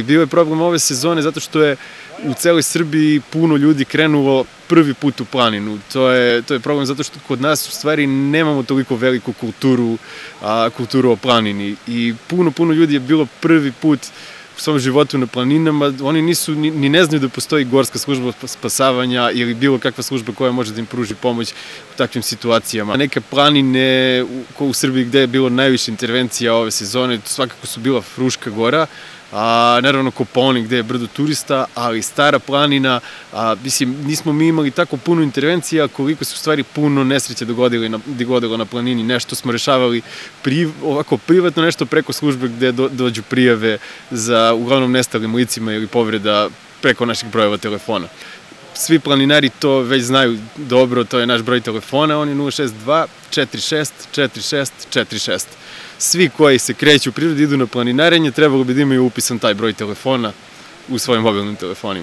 Bio je problem ove sezone zato što je u celoj Srbiji puno ljudi krenulo prvi put u planinu. To je, to je problem zato što kod nas u stvari nemamo toliko veliku kulturu, a, kulturu o planini. I puno, puno ljudi je bilo prvi put u svom životu na planinama, oni nisu, ni, ni ne znaju da postoji gorska služba spasavanja ili bilo kakva služba koja može da im pruži pomoć u takvim situacijama. Neke planine u, u Srbiji gde je bilo najviše intervencija ove sezone, svakako su bila Fruška gora, a, naravno Koponik gde je brdo turista, ali Stara planina, a, mislim, nismo mi imali tako puno intervencija koliko se u stvari puno nesreće dogodilo na, dogodilo na planini, nešto smo rešavali pri, ovako privatno, nešto preko službe gde do, dođu prijave za uglavnom nestalim licima ili povreda preko naših brojeva telefona svi planinari to već znaju dobro, to je naš broj telefona, on je 062 46 46 46. Svi koji se kreću u prirodi idu na planinarenje, trebalo bi da imaju upisan taj broj telefona u svojim mobilnim telefonima.